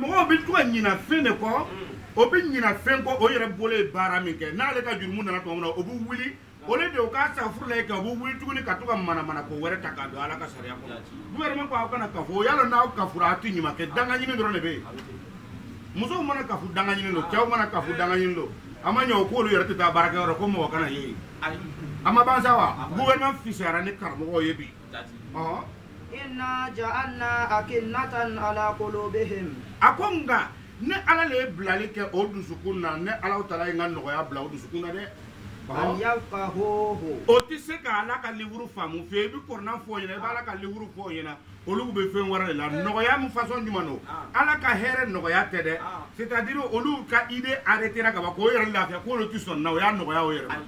mɔgɔw bɛ to ka ɲina fɛn de kɔ o bɛ ɲina fɛn kɔ o yɛrɛ bolo ye baara min kɛ n'ale ka jurumu nana tuma min na o bɛ wuli o de don k'a sa furu la yen ka o bɛ wuli tuguni ka to ka manamana ko wɛrɛ ta k'a don ala ka sariya kɔnɔ gouvernement ko aw kana kafo o yala n'aw kafura aw tɛ ɲuman kɛ dangaɲini dɔrɔn de bɛ yen musow mana kafu dangaɲini don cɛw mana kafu dangaɲini don a ma ɲɛ o k'olu yɛrɛ tɛ taa baarakɛyɔrɔ ko mɔgɔ kana ye yen a ma ban sa wa gouvernement fisayara ni karamɔgɔw ye bi a ko nka ne ala de ye bilali kɛ o dusukun na ne ala taara ye n ka nɔgɔya bila o dusukun na dɛ o tɛ se ka ala ka lemuru faamu fɛ i bɛ kɔrɔna fɔ ɲɛna i bɛ ala ka lemuru fɔ ɲɛna olu bɛ fɛn wɛrɛ de la eh. nɔgɔya min fasɔn jumɛn don ah. ala ka hɛrɛ nɔgɔya tɛ dɛ ah. c'est à dire olu ka idée arrêtera ka ban k'o yɛrɛ lafiya k'olu tɛ sɔn na o y'a nɔgɔya o yɛrɛ ma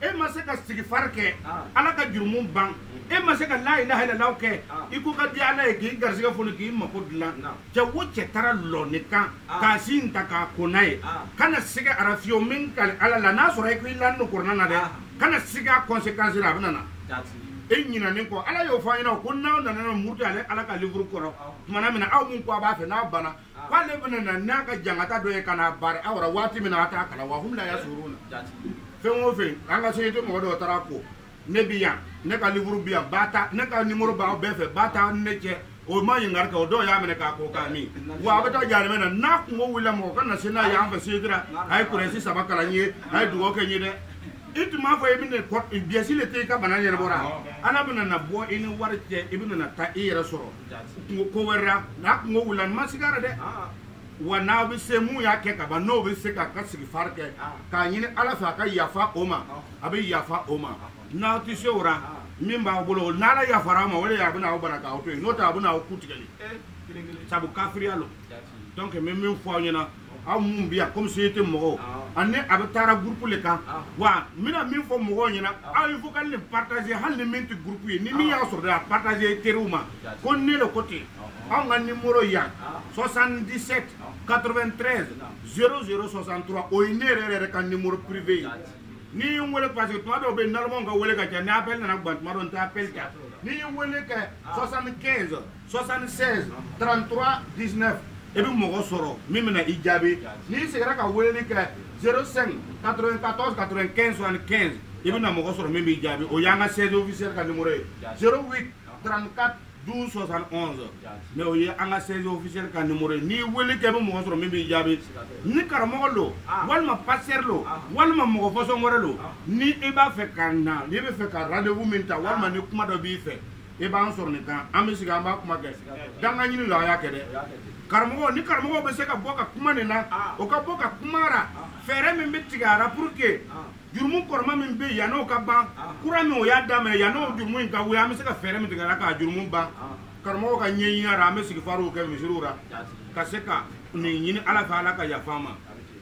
e ma se ka sigifari kɛ ah. ala ka jurumu ban e ma se ka la ilaha illallah kɛ ah. i ko ka di ala ye k'i garisɛgɛ foni k'i mako dilan cɛ o cɛ taara lɔni kan ah. k'a sin ta k'a ko n'a ye kana sigi arafiyo min kali ala la n'a sɔrɔ i ko i lani don kɔrɔna na dɛ kana sigi a conséquence la a bɛna na e ɲinɛnen kɔ ala y'o fɔ an ɲɛna ko n'aw nana na muruti ale ala ka livre kɔrɔ tumana min na aw min ko a b'a fɛ n'a banna k'ale bɛna na n'a ka jangata dɔ ye ka n'a bari aw la waati min na a t'a kala wa hum la ya surun na fɛn o fɛn an ka sojɛte mɔgɔ dɔw taara ko ne bi yan ne ka livuru bi yan ba ta ne ka nimoro b'aw bɛɛ fɛ ba ta ne cɛ o ma ɲininkali kɛ o dɔw y'a minɛ k'a ko k'a min wa a bɛ taa jalimɛ na n'a kungo wulila mɔgɔ ka na se n'a ye an fɛ sojɛte la a ye kurɛsi saba kalan n ye a ye dugawu kɛ n ye dɛ i tun b'a fɔ i bɛna biyɛsi le tɛ i ka bana ɲɛnabɔra ala bɛna na bɔ i ni wari cɛ i bɛna na taa i yɛrɛ sɔrɔ kungo ko wɛrɛra n'a kungo wulila n ma sigara dɛ wa n'a bɛ se mun y'a kɛ ka ban n'o bɛ se k'a ka sigi fari kɛ k'a ɲini ala fɛ a ka yafa o ma a bɛ yafa o ma n'aw tɛ se o la min b'aw bolo n'ala yafara aw ma o de ye a bɛna aw bana k'aw to yen n'o tɛ a bɛna aw ku tigɛli sabu kafiriya lo donc n bɛ min fɔ aw ɲɛna aw minnu bɛ yan komi société mɔgɔw ani a bɛ taara groupe le kan wa n bɛna min fɔ mɔgɔw ɲɛna aw ye vocal le partager hali ni min tɛ groupe ye ni min y'a sɔrɔ de a partager teriw ma ko ne le ko ten anw ka numéro yan 77 93 00 63 o ye ne yɛrɛ yɛrɛ ka numéro privé ye n'i ye n wele parce que tuma dɔw bɛ yen nalɔmɔw ka wele ka ca ni appel nana guwan tuma dɔw n tɛ appel ta n'i ye n wele kɛ 75 76 33 19 i bɛ mɔgɔ sɔrɔ min bɛna i jaabi n'i sigira ka weleli kɛ 05 94 95 75 i bɛna mɔgɔ sɔrɔ min b'i jaabi o y'an ka sɛde ofisiyɛli ka nimoro ye 08 34 12 71 mɛ o ye an ka sɛde ofisiyɛli ka nimoro ye n'i wele kɛ i bɛ mɔgɔ sɔrɔ min b'i jaabi ni karamɔgɔ don walima pasitɛri don walima mɔgɔ fɔsɔn wɛrɛ don ni i b'a fɛ ka na n'i bɛ fɛ ka rendez-vous min ta walima ni kuma dɔ b'i fɛ e b'an sɔrɔ nin kan an bɛ sigi an b'a kuma kɛ danga ɲini la a y'a kɛ dɛ karamɔgɔ ni karamɔgɔ bɛ se ka bɔ ka kuma nin na o ka bɔ ka kuma ra fɛɛrɛ min bɛ tigɛ a la pour que jurumu kɔrɔma min bɛ yan n'o ka ban kura min o y'a daminɛ yan n'o jurumu in ka wuli an bɛ se ka fɛɛrɛ min tigɛ a la k'a jurumu ban karamɔgɔ ka ɲɛɲini ra an bɛ sigi fariw kɛ misiriw ra ka se ka nin ɲini ala fɛ ala ka yafa an ma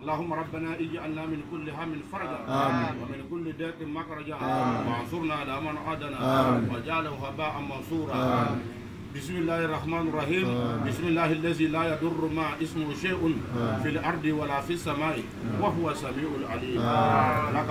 اللهم ربنا اجعلنا من كل هم فرجا ومن كل ضيق مخرجا وانصرنا على من عادنا وجعله هباء منصورا بسم الله الرحمن الرحيم بسم الله الذي لا يضر مع اسمه شيء في الارض ولا في السماء وهو سميع العليم لك